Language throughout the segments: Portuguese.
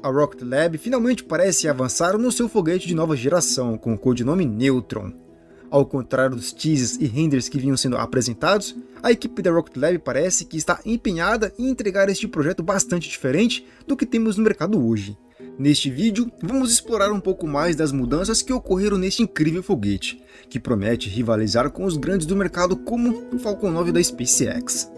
A Rocket Lab finalmente parece avançar no seu foguete de nova geração, com o codinome Neutron. Ao contrário dos teasers e renders que vinham sendo apresentados, a equipe da Rocket Lab parece que está empenhada em entregar este projeto bastante diferente do que temos no mercado hoje. Neste vídeo, vamos explorar um pouco mais das mudanças que ocorreram neste incrível foguete, que promete rivalizar com os grandes do mercado como o Falcon 9 da SpaceX.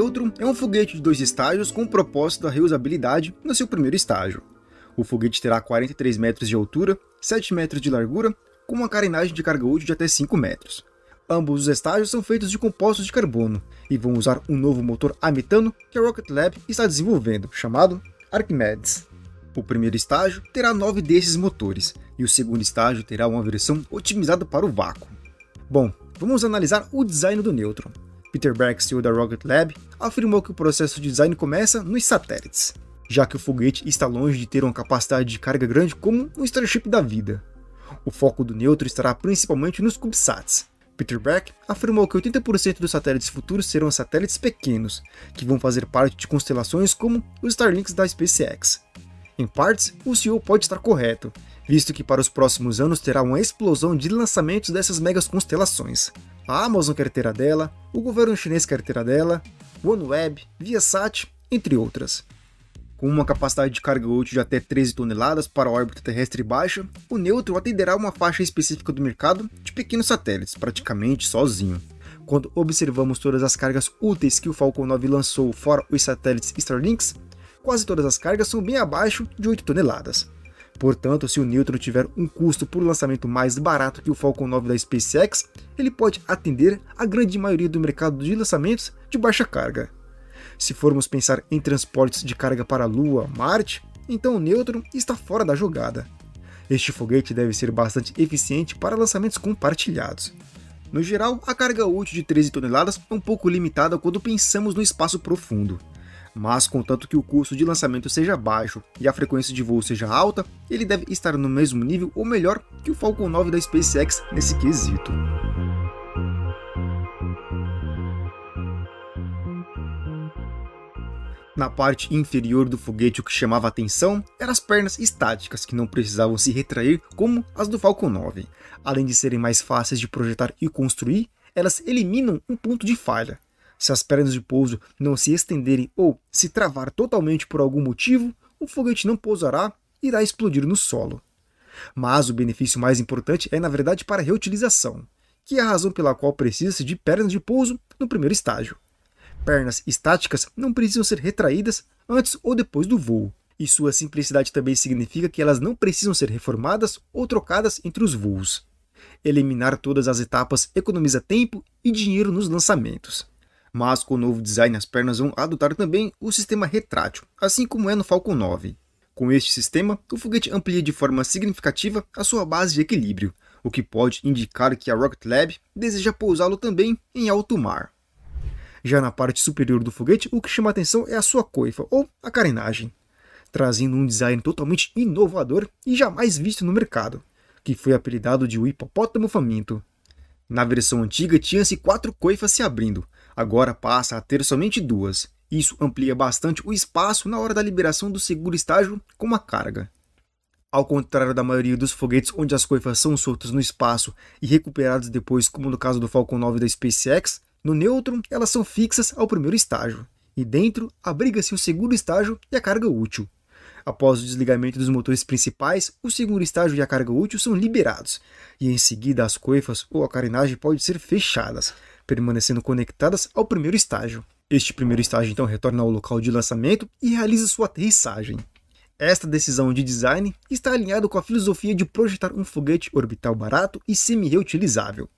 Neutron é um foguete de dois estágios com o propósito da reusabilidade no seu primeiro estágio. O foguete terá 43 metros de altura, 7 metros de largura, com uma carenagem de carga útil de até 5 metros. Ambos os estágios são feitos de compostos de carbono e vão usar um novo motor a metano que a Rocket Lab está desenvolvendo, chamado Archimedes. O primeiro estágio terá 9 desses motores, e o segundo estágio terá uma versão otimizada para o vácuo. Bom, vamos analisar o design do Neutron. Peter Beck, CEO da Rocket Lab, afirmou que o processo de design começa nos satélites, já que o foguete está longe de ter uma capacidade de carga grande como um Starship da vida. O foco do Neutron estará principalmente nos CubeSats. Peter Beck afirmou que 80% dos satélites futuros serão satélites pequenos, que vão fazer parte de constelações como os Starlinks da SpaceX. Em partes, o CEO pode estar correto, visto que para os próximos anos terá uma explosão de lançamentos dessas megas constelações. A Amazon quer ter a dela, o governo chinês quer ter a dela, OneWeb, Viasat, entre outras. Com uma capacidade de carga útil de até 13 toneladas para a órbita terrestre baixa, o Neutron atenderá uma faixa específica do mercado de pequenos satélites, praticamente sozinho. Quando observamos todas as cargas úteis que o Falcon 9 lançou fora os satélites Starlinks, quase todas as cargas são bem abaixo de 8 toneladas. Portanto, se o Neutron tiver um custo por lançamento mais barato que o Falcon 9 da SpaceX, ele pode atender a grande maioria do mercado de lançamentos de baixa carga. Se formos pensar em transportes de carga para a Lua, Marte, então o Neutron está fora da jogada. Este foguete deve ser bastante eficiente para lançamentos compartilhados. No geral, a carga útil de 13 toneladas é um pouco limitada quando pensamos no espaço profundo mas contanto que o custo de lançamento seja baixo e a frequência de voo seja alta, ele deve estar no mesmo nível ou melhor que o Falcon 9 da SpaceX nesse quesito. Na parte inferior do foguete o que chamava atenção eram as pernas estáticas que não precisavam se retrair como as do Falcon 9. Além de serem mais fáceis de projetar e construir, elas eliminam um ponto de falha, se as pernas de pouso não se estenderem ou se travar totalmente por algum motivo, o foguete não pousará e irá explodir no solo. Mas o benefício mais importante é, na verdade, para a reutilização, que é a razão pela qual precisa-se de pernas de pouso no primeiro estágio. Pernas estáticas não precisam ser retraídas antes ou depois do voo, e sua simplicidade também significa que elas não precisam ser reformadas ou trocadas entre os voos. Eliminar todas as etapas economiza tempo e dinheiro nos lançamentos mas com o novo design as pernas vão adotar também o sistema retrátil, assim como é no Falcon 9. Com este sistema, o foguete amplia de forma significativa a sua base de equilíbrio, o que pode indicar que a Rocket Lab deseja pousá-lo também em alto mar. Já na parte superior do foguete, o que chama atenção é a sua coifa, ou a carenagem, trazendo um design totalmente inovador e jamais visto no mercado, que foi apelidado de o hipopótamo faminto. Na versão antiga tinha-se quatro coifas se abrindo, agora passa a ter somente duas. Isso amplia bastante o espaço na hora da liberação do segundo estágio com a carga. Ao contrário da maioria dos foguetes onde as coifas são soltas no espaço e recuperadas depois, como no caso do Falcon 9 da SpaceX, no Neutron elas são fixas ao primeiro estágio, e dentro abriga-se o segundo estágio e a carga útil. Após o desligamento dos motores principais, o segundo estágio e a carga útil são liberados, e em seguida as coifas ou a carenagem podem ser fechadas, permanecendo conectadas ao primeiro estágio. Este primeiro estágio então retorna ao local de lançamento e realiza sua aterrissagem. Esta decisão de design está alinhada com a filosofia de projetar um foguete orbital barato e semi-reutilizável.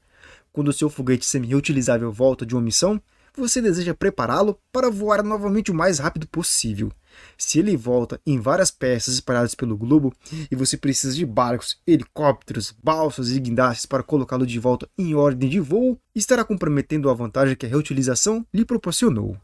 Quando seu foguete semi-reutilizável volta de uma missão, você deseja prepará-lo para voar novamente o mais rápido possível. Se ele volta em várias peças espalhadas pelo globo e você precisa de barcos, helicópteros, balsas e guindastes para colocá-lo de volta em ordem de voo, estará comprometendo a vantagem que a reutilização lhe proporcionou.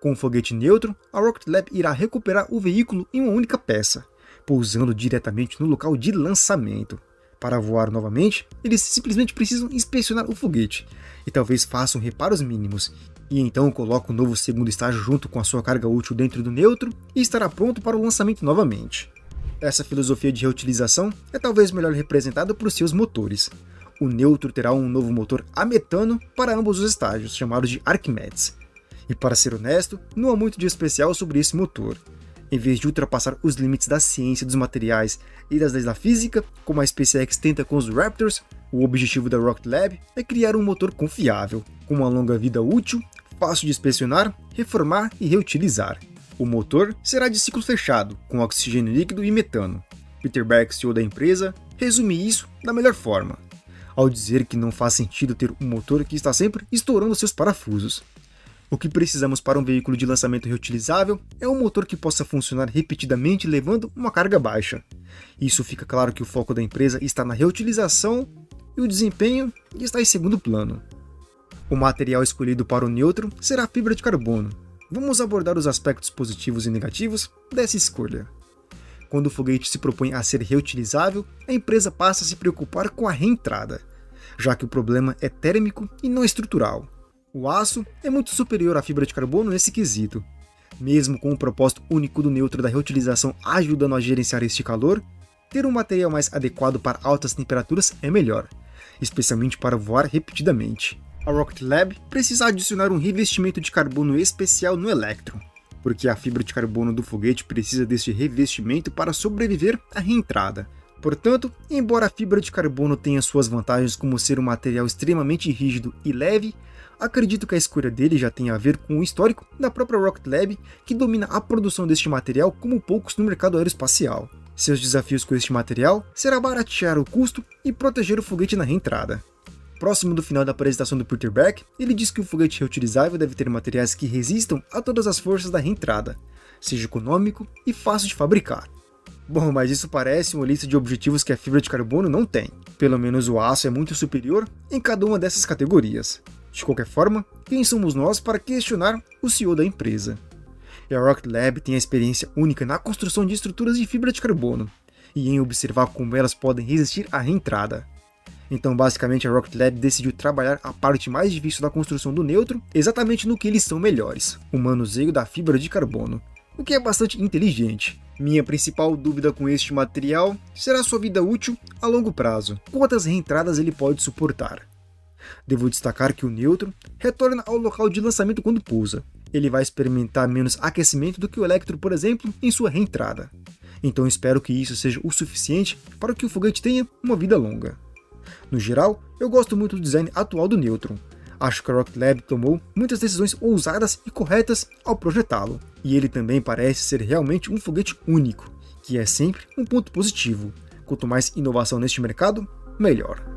Com o foguete neutro, a Rocket Lab irá recuperar o veículo em uma única peça, pousando diretamente no local de lançamento. Para voar novamente, eles simplesmente precisam inspecionar o foguete e talvez façam reparos mínimos, e então colocam o novo segundo estágio junto com a sua carga útil dentro do neutro e estará pronto para o lançamento novamente. Essa filosofia de reutilização é talvez melhor representada por seus motores. O neutro terá um novo motor a metano para ambos os estágios, chamado de Archimedes. E para ser honesto, não há muito de especial sobre esse motor. Em vez de ultrapassar os limites da ciência dos materiais e das leis da física, como a SpaceX tenta com os Raptors, o objetivo da Rocket Lab é criar um motor confiável, com uma longa vida útil, fácil de inspecionar, reformar e reutilizar. O motor será de ciclo fechado, com oxigênio líquido e metano. Peter Beck, CEO da empresa, resume isso da melhor forma, ao dizer que não faz sentido ter um motor que está sempre estourando seus parafusos. O que precisamos para um veículo de lançamento reutilizável é um motor que possa funcionar repetidamente levando uma carga baixa. Isso fica claro que o foco da empresa está na reutilização e o desempenho está em segundo plano. O material escolhido para o neutro será fibra de carbono, Vamos abordar os aspectos positivos e negativos dessa escolha. Quando o foguete se propõe a ser reutilizável, a empresa passa a se preocupar com a reentrada, já que o problema é térmico e não estrutural. O aço é muito superior à fibra de carbono nesse quesito. Mesmo com o propósito único do neutro da reutilização ajudando a gerenciar este calor, ter um material mais adequado para altas temperaturas é melhor, especialmente para voar repetidamente a Rocket Lab precisa adicionar um revestimento de carbono especial no Electron, porque a fibra de carbono do foguete precisa deste revestimento para sobreviver à reentrada. Portanto, embora a fibra de carbono tenha suas vantagens como ser um material extremamente rígido e leve, acredito que a escolha dele já tem a ver com o histórico da própria Rocket Lab, que domina a produção deste material como poucos no mercado aeroespacial. Seus desafios com este material será baratear o custo e proteger o foguete na reentrada. Próximo do final da apresentação do Peter Beck, ele diz que o foguete reutilizável deve ter materiais que resistam a todas as forças da reentrada, seja econômico e fácil de fabricar. Bom, mas isso parece uma lista de objetivos que a fibra de carbono não tem. Pelo menos o aço é muito superior em cada uma dessas categorias. De qualquer forma, quem somos nós para questionar o CEO da empresa? E a Rocket Lab tem a experiência única na construção de estruturas de fibra de carbono e em observar como elas podem resistir à reentrada. Então, basicamente, a Rocket Lab decidiu trabalhar a parte mais difícil da construção do neutro, exatamente no que eles são melhores, o manuseio da fibra de carbono, o que é bastante inteligente. Minha principal dúvida com este material será sua vida útil a longo prazo, quantas reentradas ele pode suportar. Devo destacar que o neutro retorna ao local de lançamento quando pousa. Ele vai experimentar menos aquecimento do que o Electro, por exemplo, em sua reentrada. Então espero que isso seja o suficiente para que o foguete tenha uma vida longa. No geral, eu gosto muito do design atual do Neutron. Acho que a Rocket Lab tomou muitas decisões ousadas e corretas ao projetá-lo, e ele também parece ser realmente um foguete único, que é sempre um ponto positivo. Quanto mais inovação neste mercado, melhor.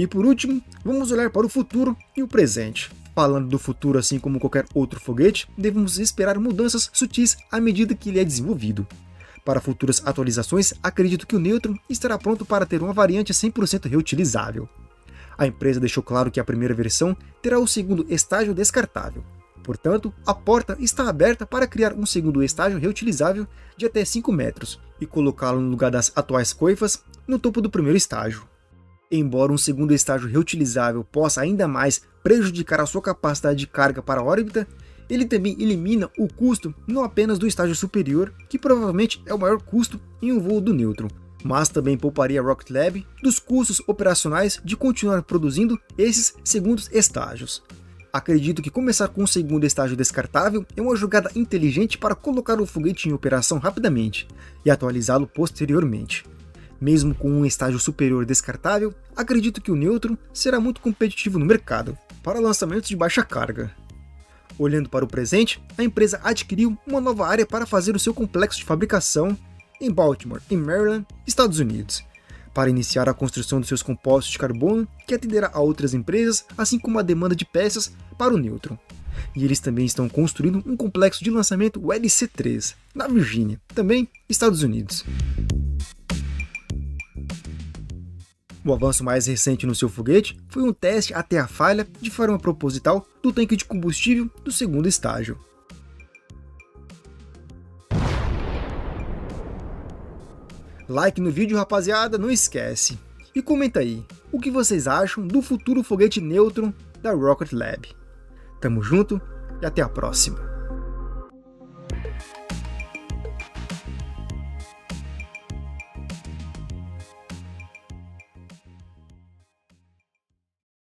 E por último, vamos olhar para o futuro e o presente. Falando do futuro, assim como qualquer outro foguete, devemos esperar mudanças sutis à medida que ele é desenvolvido. Para futuras atualizações, acredito que o Neutron estará pronto para ter uma variante 100% reutilizável. A empresa deixou claro que a primeira versão terá o segundo estágio descartável. Portanto, a porta está aberta para criar um segundo estágio reutilizável de até 5 metros e colocá-lo no lugar das atuais coifas no topo do primeiro estágio. Embora um segundo estágio reutilizável possa ainda mais prejudicar a sua capacidade de carga para a órbita, ele também elimina o custo não apenas do estágio superior, que provavelmente é o maior custo em um voo do Neutron, mas também pouparia a Rocket Lab dos custos operacionais de continuar produzindo esses segundos estágios. Acredito que começar com um segundo estágio descartável é uma jogada inteligente para colocar o foguete em operação rapidamente e atualizá-lo posteriormente. Mesmo com um estágio superior descartável, acredito que o Neutron será muito competitivo no mercado para lançamentos de baixa carga. Olhando para o presente, a empresa adquiriu uma nova área para fazer o seu complexo de fabricação em Baltimore, em Maryland, Estados Unidos, para iniciar a construção dos seus compostos de carbono que atenderá a outras empresas, assim como a demanda de peças para o Neutron. E eles também estão construindo um complexo de lançamento LC3 na Virgínia, também Estados Unidos. O avanço mais recente no seu foguete foi um teste até a falha de forma proposital do tanque de combustível do segundo estágio. Like no vídeo, rapaziada, não esquece. E comenta aí, o que vocês acham do futuro foguete Neutron da Rocket Lab. Tamo junto e até a próxima.